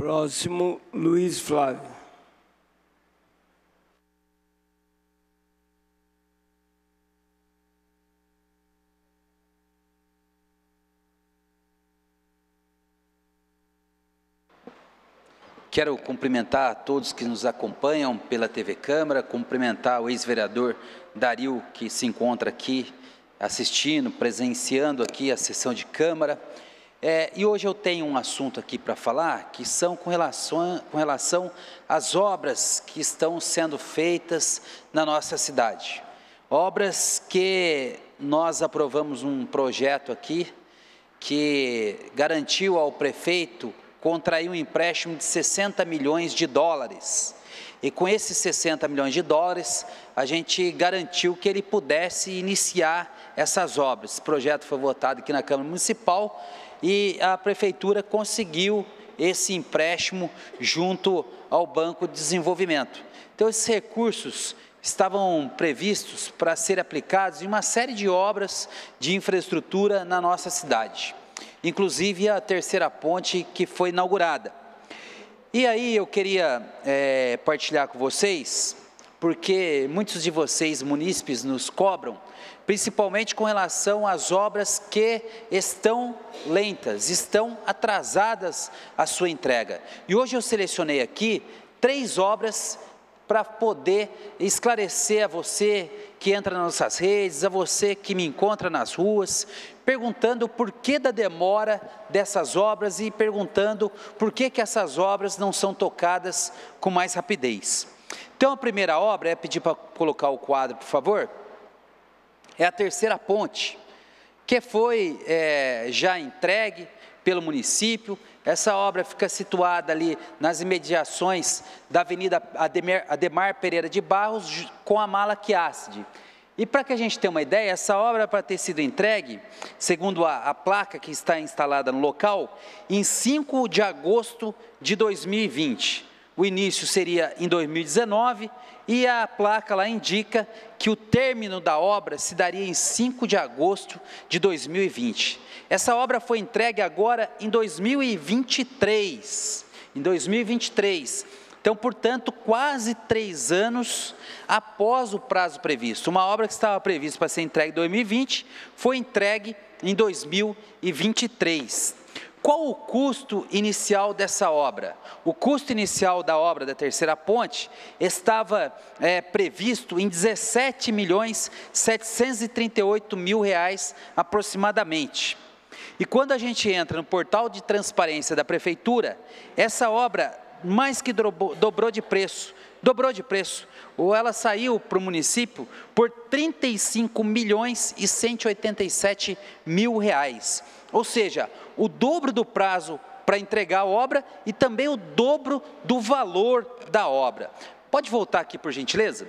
Próximo, Luiz Flávio. Quero cumprimentar a todos que nos acompanham pela TV Câmara, cumprimentar o ex-vereador Dario, que se encontra aqui assistindo, presenciando aqui a sessão de Câmara. É, e hoje eu tenho um assunto aqui para falar, que são com relação, com relação às obras que estão sendo feitas na nossa cidade. Obras que nós aprovamos um projeto aqui, que garantiu ao prefeito contraiu um empréstimo de 60 milhões de dólares. E com esses 60 milhões de dólares, a gente garantiu que ele pudesse iniciar essas obras. Esse projeto foi votado aqui na Câmara Municipal e a Prefeitura conseguiu esse empréstimo junto ao Banco de Desenvolvimento. Então, esses recursos estavam previstos para ser aplicados em uma série de obras de infraestrutura na nossa cidade inclusive a terceira ponte que foi inaugurada. E aí eu queria é, partilhar com vocês, porque muitos de vocês, munícipes, nos cobram, principalmente com relação às obras que estão lentas, estão atrasadas a sua entrega. E hoje eu selecionei aqui três obras para poder esclarecer a você que entra nas nossas redes, a você que me encontra nas ruas, perguntando o porquê da demora dessas obras e perguntando por que, que essas obras não são tocadas com mais rapidez. Então, a primeira obra, é pedir para colocar o quadro, por favor, é a terceira ponte, que foi é, já entregue pelo município. Essa obra fica situada ali nas imediações da Avenida Ademar, Ademar Pereira de Barros com a Malaquiasde. E para que a gente tenha uma ideia, essa obra para ter sido entregue, segundo a, a, placa que está instalada no local, em 5 de agosto de 2020. O início seria em 2019 e a placa lá indica que o término da obra se daria em 5 de agosto de 2020. Essa obra foi entregue agora em 2023. Em 2023. Então, portanto, quase três anos após o prazo previsto. Uma obra que estava prevista para ser entregue em 2020 foi entregue em 2023. Qual o custo inicial dessa obra? O custo inicial da obra da terceira ponte estava é, previsto em 17 milhões 738 mil reais aproximadamente. E quando a gente entra no portal de transparência da prefeitura, essa obra mais que dobrou, dobrou de preço, dobrou de preço, ou ela saiu para o município por 35 milhões e 187 mil reais. Ou seja, o dobro do prazo para entregar a obra e também o dobro do valor da obra. Pode voltar aqui, por gentileza?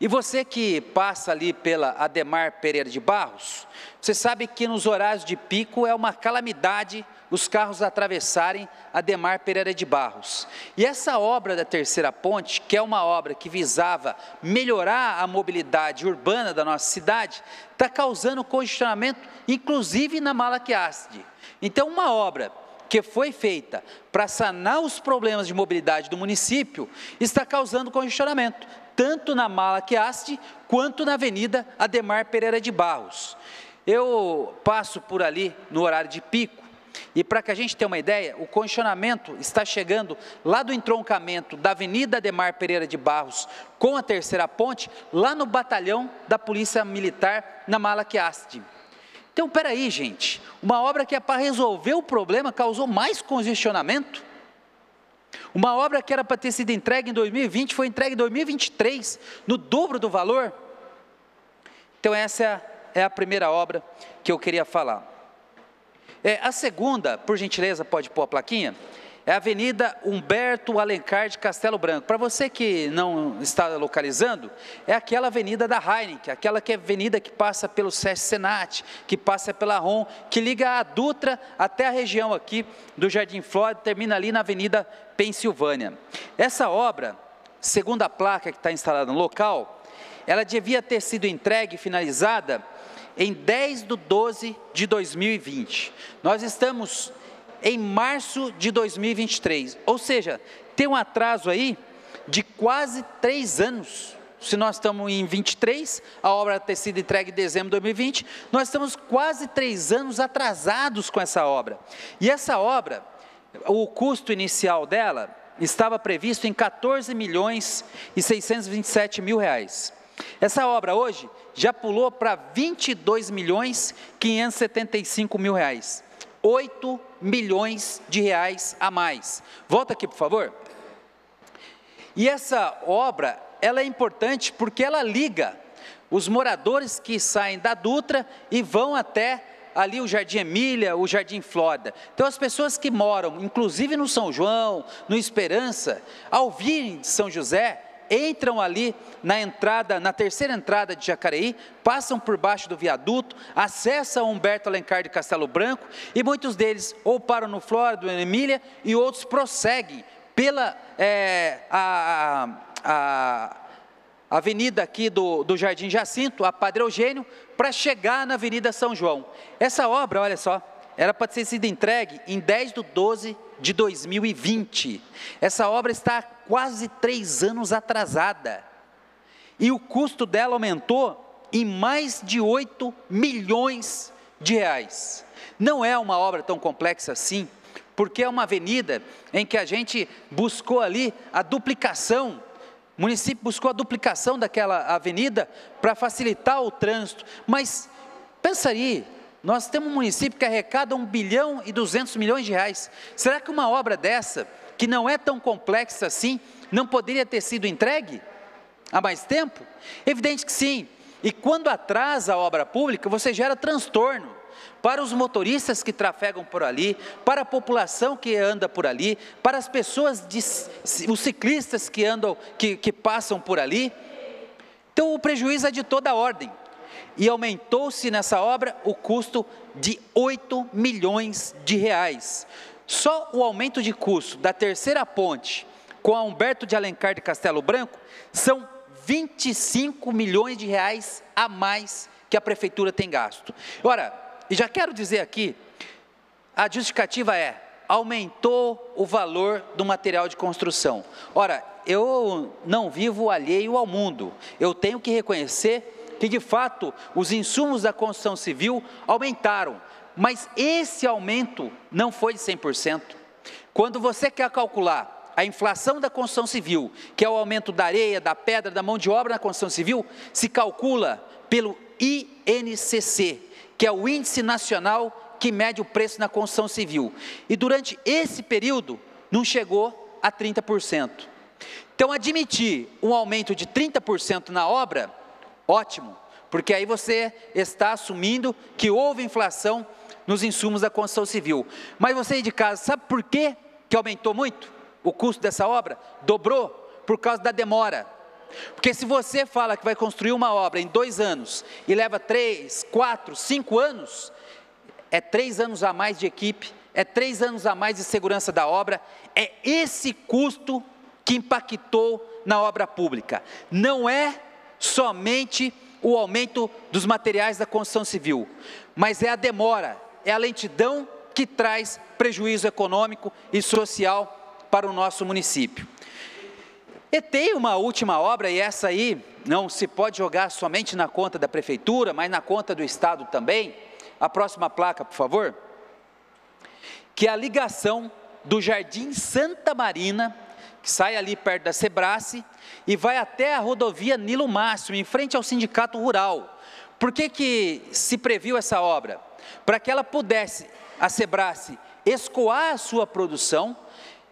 E você que passa ali pela Ademar Pereira de Barros, você sabe que nos horários de pico é uma calamidade os carros atravessarem Ademar Pereira de Barros. E essa obra da terceira ponte, que é uma obra que visava melhorar a mobilidade urbana da nossa cidade, está causando congestionamento, inclusive na Malaquiasde. Então, uma obra que foi feita para sanar os problemas de mobilidade do município está causando congestionamento tanto na Malaquiaste quanto na Avenida Ademar Pereira de Barros. Eu passo por ali no horário de pico e para que a gente tenha uma ideia, o congestionamento está chegando lá do entroncamento da Avenida Ademar Pereira de Barros com a terceira ponte, lá no batalhão da Polícia Militar na Malaquiaste. Então, peraí, gente, uma obra que é para resolver o problema causou mais congestionamento? Uma obra que era para ter sido entregue em 2020 foi entregue em 2023, no dobro do valor. Então, essa é a primeira obra que eu queria falar. É, a segunda, por gentileza, pode pôr a plaquinha? É a Avenida Humberto Alencar de Castelo Branco. Para você que não está localizando, é aquela avenida da Heineken, aquela que é avenida que passa pelo SESC Senat, que passa pela ROM, que liga a Dutra até a região aqui do Jardim Flórida, termina ali na Avenida Pensilvânia. Essa obra, segundo a placa que está instalada no local, ela devia ter sido entregue e finalizada em 10 de 12 de 2020. Nós estamos em março de 2023. Ou seja, tem um atraso aí de quase três anos. Se nós estamos em 23, a obra ter sido entregue em dezembro de 2020, nós estamos quase três anos atrasados com essa obra. E essa obra, o custo inicial dela estava previsto em 14 milhões e 627 mil reais. Essa obra hoje já pulou para 22 milhões 575 mil reais. 8 milhões de reais a mais. Volta aqui, por favor. E essa obra, ela é importante porque ela liga os moradores que saem da Dutra e vão até ali o Jardim Emília, o Jardim Flórida. Então as pessoas que moram, inclusive no São João, no Esperança, ao virem de São José, entram ali na entrada, na terceira entrada de Jacareí, passam por baixo do viaduto, acessam Humberto Alencar de Castelo Branco e muitos deles ou param no Flórida, no Emília e outros prosseguem pela é, a, a, a, avenida aqui do, do Jardim Jacinto, a Padre Eugênio, para chegar na Avenida São João. Essa obra, olha só, era para ter sido entregue em 10 de 12 de 2020. Essa obra está quase três anos atrasada. E o custo dela aumentou em mais de 8 milhões de reais. Não é uma obra tão complexa assim, porque é uma avenida em que a gente buscou ali a duplicação. O município buscou a duplicação daquela avenida para facilitar o trânsito. Mas pensaria, nós temos um município que arrecada 1 bilhão e 200 milhões de reais. Será que uma obra dessa, que não é tão complexa assim, não poderia ter sido entregue há mais tempo? Evidente que sim. E quando atrasa a obra pública, você gera transtorno para os motoristas que trafegam por ali, para a população que anda por ali, para as pessoas, de, os ciclistas que andam, que, que passam por ali. Então o prejuízo é de toda a ordem e aumentou-se nessa obra o custo de 8 milhões de reais. Só o aumento de custo da terceira ponte com a Humberto de Alencar de Castelo Branco são 25 milhões de reais a mais que a prefeitura tem gasto. Ora, e já quero dizer aqui, a justificativa é aumentou o valor do material de construção. Ora, eu não vivo alheio ao mundo. Eu tenho que reconhecer que de fato os insumos da construção civil aumentaram, mas esse aumento não foi de 100%. Quando você quer calcular a inflação da construção civil, que é o aumento da areia, da pedra, da mão de obra na construção civil, se calcula pelo INCC, que é o Índice Nacional que mede o preço na construção civil. E durante esse período não chegou a 30%. Então, admitir um aumento de 30% na obra Ótimo, porque aí você está assumindo que houve inflação nos insumos da construção civil. Mas você aí de casa, sabe por quê que aumentou muito o custo dessa obra? Dobrou por causa da demora. Porque se você fala que vai construir uma obra em dois anos e leva três, quatro, cinco anos, é três anos a mais de equipe, é três anos a mais de segurança da obra, é esse custo que impactou na obra pública. Não é somente o aumento dos materiais da construção civil, mas é a demora, é a lentidão que traz prejuízo econômico e social para o nosso município. E tem uma última obra, e essa aí não se pode jogar somente na conta da prefeitura, mas na conta do Estado também. A próxima placa, por favor. Que é a ligação do Jardim Santa Marina que sai ali perto da Sebrace e vai até a rodovia Nilo Máximo, em frente ao Sindicato Rural. Por que, que se previu essa obra? Para que ela pudesse, a Sebrace, escoar a sua produção,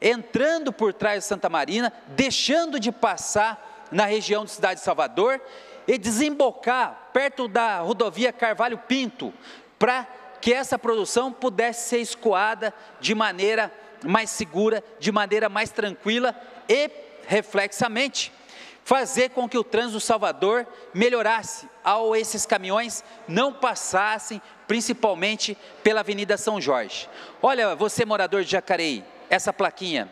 entrando por trás de Santa Marina, deixando de passar na região de Cidade de Salvador e desembocar perto da rodovia Carvalho Pinto, para que essa produção pudesse ser escoada de maneira mais segura, de maneira mais tranquila e reflexamente fazer com que o trânsito do Salvador melhorasse ao esses caminhões não passassem principalmente pela Avenida São Jorge. Olha, você morador de Jacareí, essa plaquinha.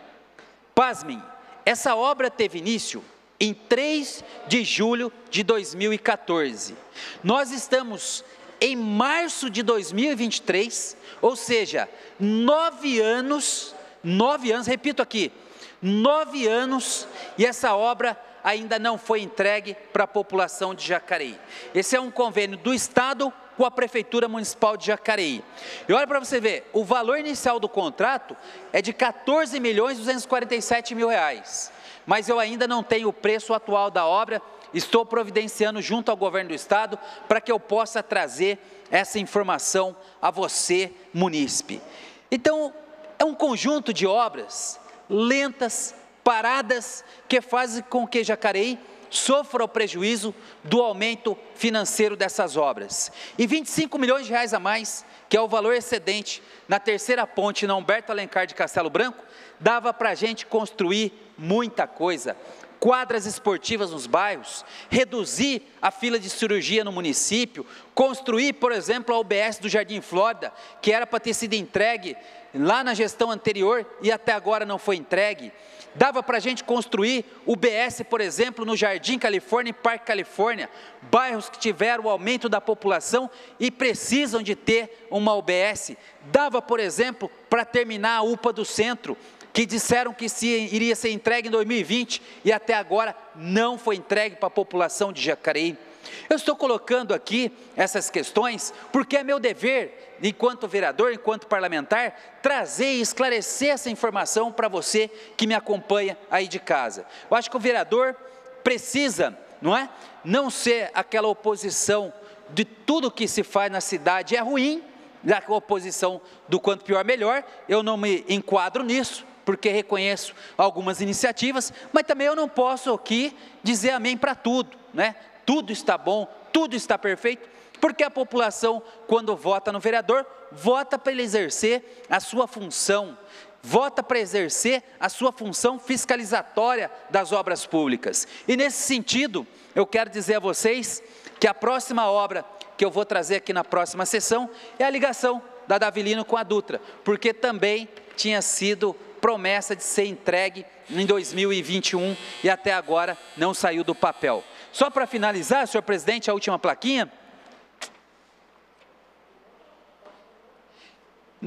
Pasmem, essa obra teve início em 3 de julho de 2014. Nós estamos em março de 2023, ou seja, nove anos, nove anos, repito aqui, nove anos, e essa obra ainda não foi entregue para a população de Jacareí. Esse é um convênio do Estado com a Prefeitura Municipal de Jacareí. E olha para você ver, o valor inicial do contrato é de 14 milhões 247 mil reais. Mas eu ainda não tenho o preço atual da obra, estou providenciando junto ao governo do estado para que eu possa trazer essa informação a você, munícipe. Então, é um conjunto de obras lentas, paradas, que fazem com que Jacareí sofra o prejuízo do aumento financeiro dessas obras. E 25 milhões de reais a mais, que é o valor excedente na terceira ponte na Humberto Alencar de Castelo Branco, dava para a gente construir muita coisa. Quadras esportivas nos bairros, reduzir a fila de cirurgia no município, construir, por exemplo, a UBS do Jardim Flórida, que era para ter sido entregue lá na gestão anterior e até agora não foi entregue. Dava para a gente construir o BS, por exemplo, no Jardim Califórnia e Parque Califórnia, bairros que tiveram o aumento da população e precisam de ter uma UBS. Dava, por exemplo, para terminar a UPA do centro, que disseram que se, iria ser entregue em 2020 e até agora não foi entregue para a população de Jacareí. Eu estou colocando aqui essas questões porque é meu dever, enquanto vereador, enquanto parlamentar, trazer e esclarecer essa informação para você que me acompanha aí de casa. Eu acho que o vereador precisa, não é? Não ser aquela oposição de tudo que se faz na cidade é ruim, da oposição do quanto pior melhor, eu não me enquadro nisso, porque reconheço algumas iniciativas, mas também eu não posso aqui dizer amém para tudo, né? tudo está bom, tudo está perfeito, porque a população, quando vota no vereador, vota para ele exercer a sua função, vota para exercer a sua função fiscalizatória das obras públicas. E nesse sentido, eu quero dizer a vocês que a próxima obra que eu vou trazer aqui na próxima sessão é a ligação da Davilino com a Dutra, porque também tinha sido promessa de ser entregue em 2021 e até agora não saiu do papel. Só para finalizar, senhor presidente, a última plaquinha.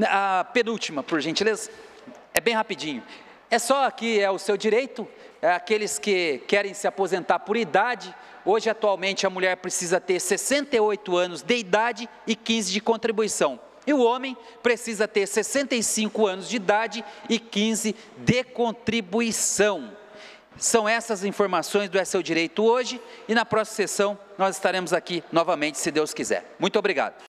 A penúltima, por gentileza. É bem rapidinho. É só aqui, é o seu direito, é aqueles que querem se aposentar por idade. Hoje, atualmente, a mulher precisa ter 68 anos de idade e 15 de contribuição. E o homem precisa ter 65 anos de idade e 15 de contribuição. São essas informações do É Seu Direito hoje e na próxima sessão nós estaremos aqui novamente, se Deus quiser. Muito obrigado.